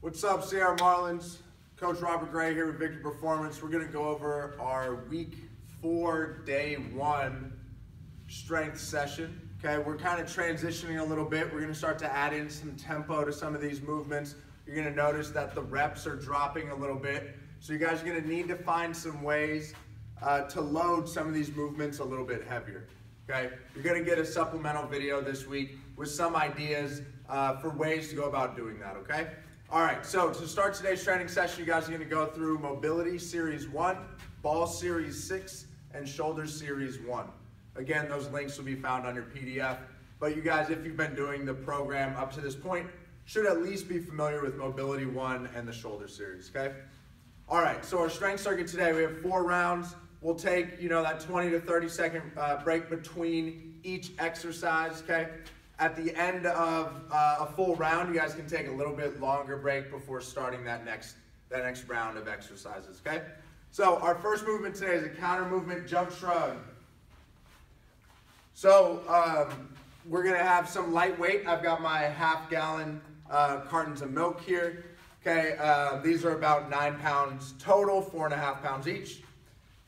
What's up, Sierra Marlins? Coach Robert Gray here with Victory Performance. We're going to go over our week four, day one strength session. Okay, we're kind of transitioning a little bit. We're going to start to add in some tempo to some of these movements. You're going to notice that the reps are dropping a little bit. So you guys are going to need to find some ways uh, to load some of these movements a little bit heavier. Okay, you're going to get a supplemental video this week with some ideas uh, for ways to go about doing that. Okay. All right, so to start today's training session, you guys are going to go through Mobility Series 1, Ball Series 6, and Shoulder Series 1. Again, those links will be found on your PDF. But you guys, if you've been doing the program up to this point, should at least be familiar with Mobility 1 and the Shoulder Series, okay? All right, so our strength circuit today, we have four rounds. We'll take, you know, that 20 to 30 second uh, break between each exercise, okay? At the end of uh, a full round, you guys can take a little bit longer break before starting that next, that next round of exercises, okay? So our first movement today is a counter movement jump shrug. So um, we're gonna have some lightweight. I've got my half gallon uh, cartons of milk here. Okay, uh, these are about nine pounds total, four and a half pounds each.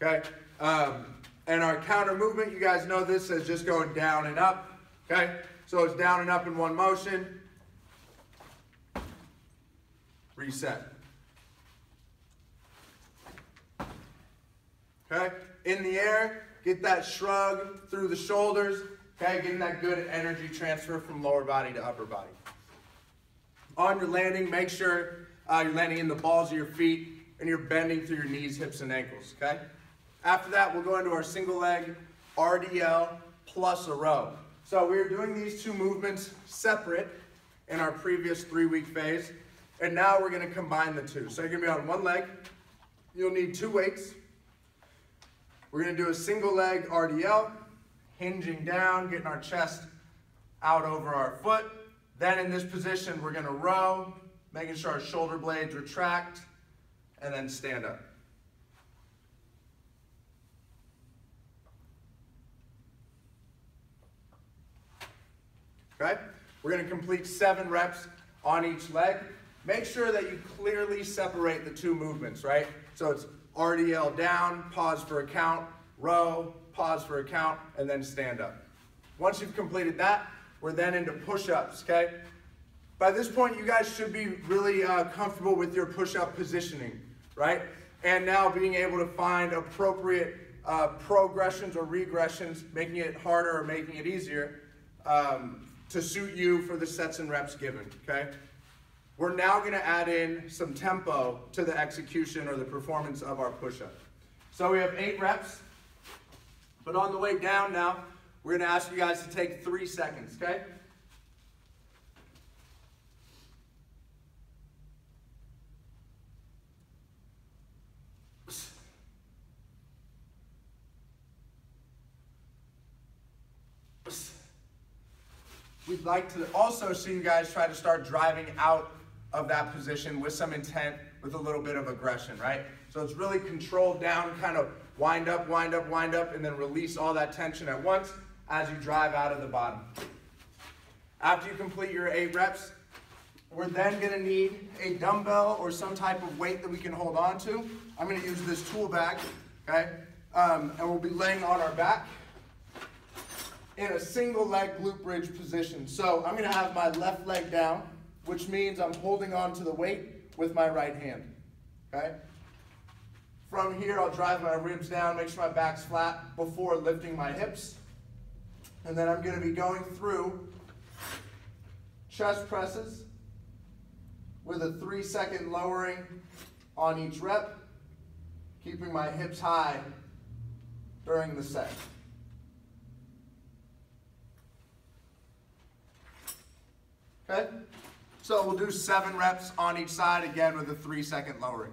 Okay, um, and our counter movement, you guys know this is just going down and up. Okay, so it's down and up in one motion. Reset. Okay, in the air, get that shrug through the shoulders. Okay, getting that good energy transfer from lower body to upper body. On your landing, make sure uh, you're landing in the balls of your feet and you're bending through your knees, hips, and ankles, okay? After that, we'll go into our single leg RDL plus a row. So we were doing these two movements separate in our previous three-week phase, and now we're gonna combine the two. So you're gonna be on one leg, you'll need two weights. We're gonna do a single leg RDL, hinging down, getting our chest out over our foot. Then in this position, we're gonna row, making sure our shoulder blades retract, and then stand up. Okay? We're going to complete seven reps on each leg. Make sure that you clearly separate the two movements, right? So it's RDL down, pause for a count, row, pause for a count, and then stand up. Once you've completed that, we're then into push-ups, okay? By this point, you guys should be really uh, comfortable with your push-up positioning, right? And now being able to find appropriate uh, progressions or regressions, making it harder or making it easier. Um, to suit you for the sets and reps given, okay? We're now gonna add in some tempo to the execution or the performance of our push-up. So we have eight reps, but on the way down now, we're gonna ask you guys to take three seconds, okay? We'd like to also see you guys try to start driving out of that position with some intent, with a little bit of aggression, right? So it's really controlled down, kind of wind up, wind up, wind up, and then release all that tension at once as you drive out of the bottom. After you complete your eight reps, we're then gonna need a dumbbell or some type of weight that we can hold on to. I'm gonna use this tool bag, okay? Um, and we'll be laying on our back in a single leg glute bridge position. So I'm gonna have my left leg down, which means I'm holding on to the weight with my right hand, okay? From here, I'll drive my ribs down, make sure my back's flat before lifting my hips. And then I'm gonna be going through chest presses with a three second lowering on each rep, keeping my hips high during the set. Okay? So we'll do seven reps on each side, again with a three second lowering.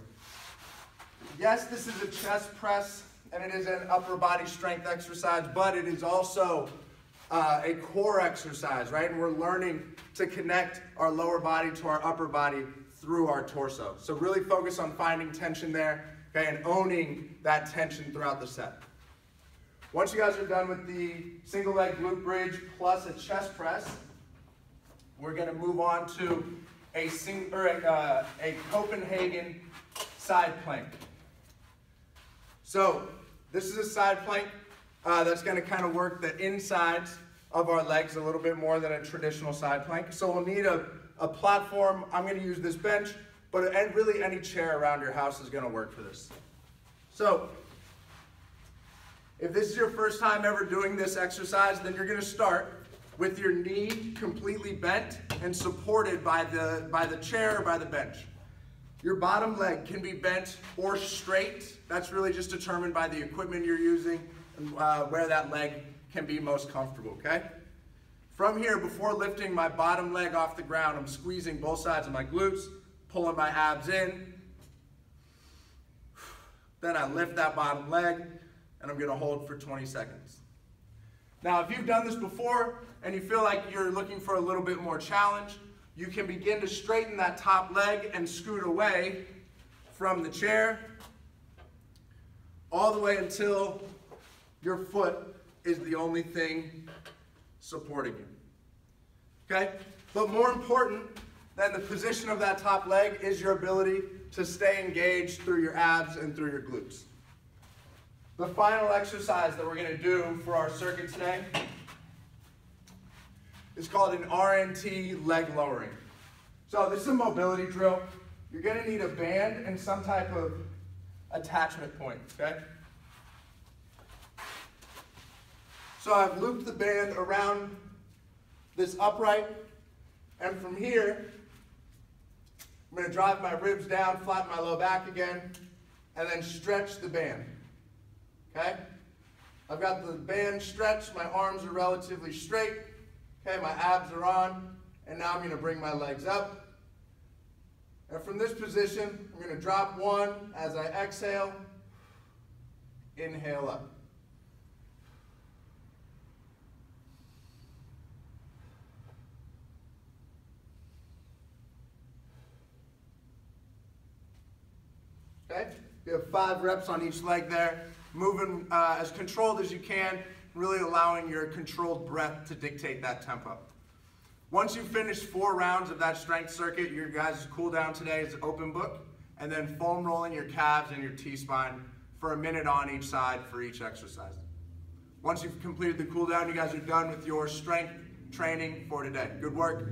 Yes, this is a chest press and it is an upper body strength exercise, but it is also uh, a core exercise, right? And we're learning to connect our lower body to our upper body through our torso. So really focus on finding tension there, okay, and owning that tension throughout the set. Once you guys are done with the single leg glute bridge plus a chest press, we're going to move on to a, or a, uh, a Copenhagen side plank. So this is a side plank uh, that's going to kind of work the insides of our legs a little bit more than a traditional side plank. So we'll need a, a platform. I'm going to use this bench, but really any chair around your house is going to work for this. So if this is your first time ever doing this exercise, then you're going to start with your knee completely bent and supported by the, by the chair or by the bench. Your bottom leg can be bent or straight. That's really just determined by the equipment you're using and uh, where that leg can be most comfortable, okay? From here, before lifting my bottom leg off the ground, I'm squeezing both sides of my glutes, pulling my abs in. Then I lift that bottom leg, and I'm gonna hold for 20 seconds. Now, if you've done this before and you feel like you're looking for a little bit more challenge, you can begin to straighten that top leg and scoot away from the chair all the way until your foot is the only thing supporting you. Okay? But more important than the position of that top leg is your ability to stay engaged through your abs and through your glutes. The final exercise that we're going to do for our circuit today is called an RNT leg lowering. So this is a mobility drill. You're going to need a band and some type of attachment point, okay? So I've looped the band around this upright, and from here, I'm going to drive my ribs down, flatten my low back again, and then stretch the band. Okay? I've got the band stretched, my arms are relatively straight. Okay, my abs are on, and now I'm going to bring my legs up. And from this position, I'm going to drop one as I exhale, inhale up. Okay? You have five reps on each leg there. Moving uh, as controlled as you can, really allowing your controlled breath to dictate that tempo. Once you finish four rounds of that strength circuit, your guys' cool down today is open book, and then foam rolling your calves and your T-spine for a minute on each side for each exercise. Once you've completed the cool down, you guys are done with your strength training for today. Good work.